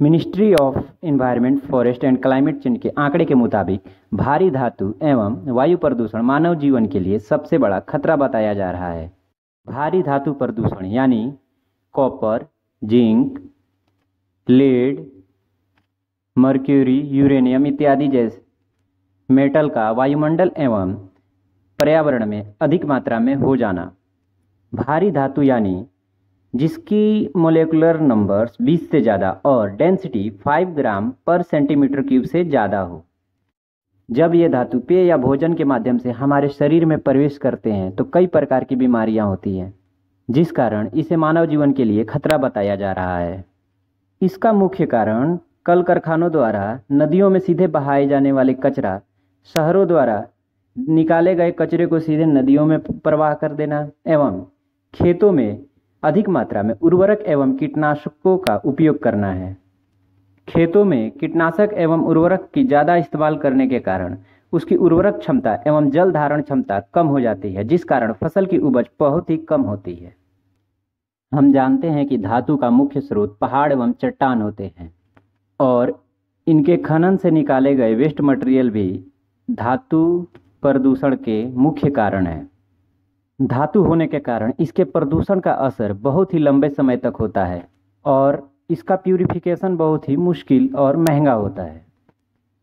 Ministry of environment forest and climate change के आंकड़े के मुताबिक भारी धातु एवं वायु प्रदूषण मानव जीवन के लिए सबसे बड़ा खतरा बताया जा रहा है। भारी धातु प्रदूषण यानी copper, zinc, lead, mercury, uranium इत्यादि जैसे मेटल का वायुमंडल एवं पर्यावरण में अधिक मात्रा में हो जाना। भारी धातु यानी जिसकी मोलेकुलर नंबर्स 20 से ज़्यादा और डेंसिटी 5 ग्राम पर सेंटीमीटर क्यूब से ज़्यादा हो। जब ये धातु पेय या भोजन के माध्यम से हमारे शरीर में प्रवेश करते हैं तो कई प्रकार की बीमारियाँ होती हैं, जिस कारण इसे मानव जीवन के लिए खतरा बताया जा रहा है। इसका मुख्य कारण कल कारखानों द्वारा नदियों में सीधे बहाए जाने वाले कचरा, शहरों द्वारा निकाले गए कचरे को सीधे नदियों में प्रवाह कर देना, एवं खेतों में अधिक मात्रा में उर्वरक एवं कीटनाशकों का उपयोग करना है। खेतों में कीटनाशक एवं उर्वरक की ज़्यादा इस्तेमाल करने के कारण उसकी उर्वरक क्षमता एवं जल धारण क्षमता कम हो जाती है, जिस कारण फ़सल की उपज बहुत ही कम होती है। हम जानते हैं कि धातु का मुख्य स्रोत पहाड़ एवं चट्टान होते हैं और इनके खनन से निकाले गए वेस्ट मटेरियल भी धातु प्रदूषण के मुख्य कारण है। धातु होने के कारण इसके प्रदूषण का असर बहुत ही लंबे समय तक होता है और इसका प्यूरिफिकेशन बहुत ही मुश्किल और महँगा होता है।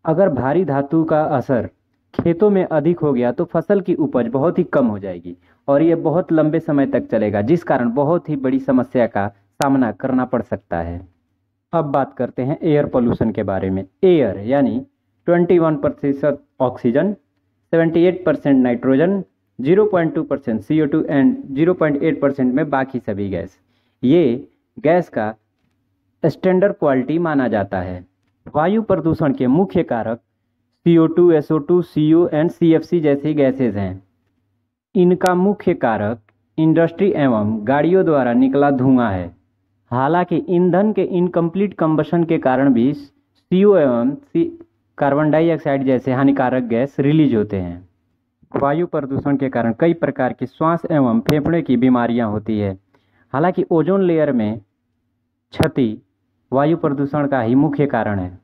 अगर भारी धातु का असर खेतों में अधिक हो गया तो फ़सल की उपज बहुत ही कम हो जाएगी और ये बहुत लंबे समय तक चलेगा, जिस कारण बहुत ही बड़ी समस्या का सामना करना पड़ सकता है। अब बात करते हैं एयर पोल्यूशन के बारे में। एयर यानी 21 प्रतिशत oxygen 78 percent nitrogen 0.2 percent C and 0.8 percent में बाकी सभी गैस। ये गैस का स्टैंडर्ड क्वालिटी माना जाता है। वायु प्रदूषण के मुख्य कारक CO2, SO2, CO and CFC जैसी गैसेज हैं। इनका मुख्य कारक इंडस्ट्री एवं गाड़ियों द्वारा निकला धुआँ है। हालाँकि ईंधन के इनकम्प्लीट कंबशन के कारण भी CO एवं सी कार्बन डाइऑक्साइड जैसे हानिकारक गैस रिलीज़ होते हैं। वायु प्रदूषण के कारण कई प्रकार की श्वास एवं फेफड़े की बीमारियाँ होती है। हालाँकि ओजोन लेयर में क्षति वायु प्रदूषण का ही मुख्य कारण है।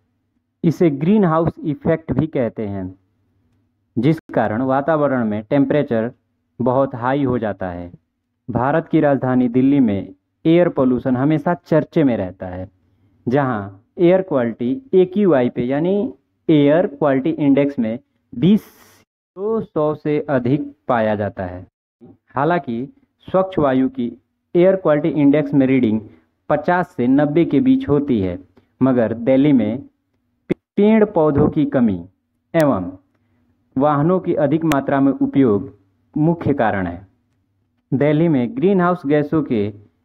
इसे ग्रीन हाउस इफ़ेक्ट भी कहते हैं, जिस कारण वातावरण में टेम्परेचर बहुत हाई हो जाता है। भारत की राजधानी दिल्ली में एयर पोल्यूशन हमेशा चर्चे में रहता है, जहाँ air quality A Q I पे यानी एयर क्वालिटी इंडेक्स में 20 दो सौ से अधिक पाया जाता है। हालाँकि, स्वच्छ वायु की एयर क्वालिटी इंडेक्स में रीडिंग 50 से 90 के बीच होती है, मगर दिल्ली में पेड़ पौधों की कमी एवं वाहनों की अधिक मात्रा में उपयोग मुख्य कारण है। दिल्ली में ग्रीन हाउस गैसों के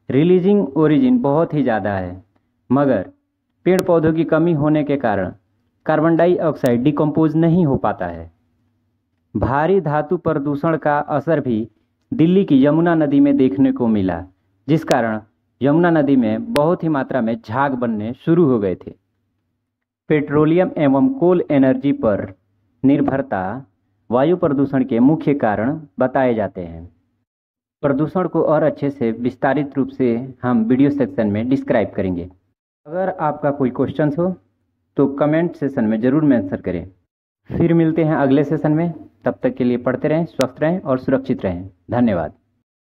रिलीजिंग ओरिजिन बहुत ही ज़्यादा है, मगर पेड़ पौधों की कमी होने के कारण कार्बन डाइऑक्साइड डिकम्पोज नहीं हो पाता है। भारी धातु प्रदूषण का असर भी दिल्ली की यमुना नदी में देखने को मिला, जिस कारण यमुना नदी में बहुत ही मात्रा में झाग बनने शुरू हो गए थे। पेट्रोलियम एवं कोल एनर्जी पर निर्भरता वायु प्रदूषण के मुख्य कारण बताए जाते हैं। प्रदूषण को और अच्छे से विस्तारित रूप से हम वीडियो सेक्शन में डिस्क्राइब करेंगे। अगर आपका कोई क्वेश्चन हो तो कमेंट सेशन में ज़रूर मेंशन करें। फिर मिलते हैं अगले सेशन में। तब तक के लिए पढ़ते रहें स्वस्थ रहें और सुरक्षित रहें। धन्यवाद।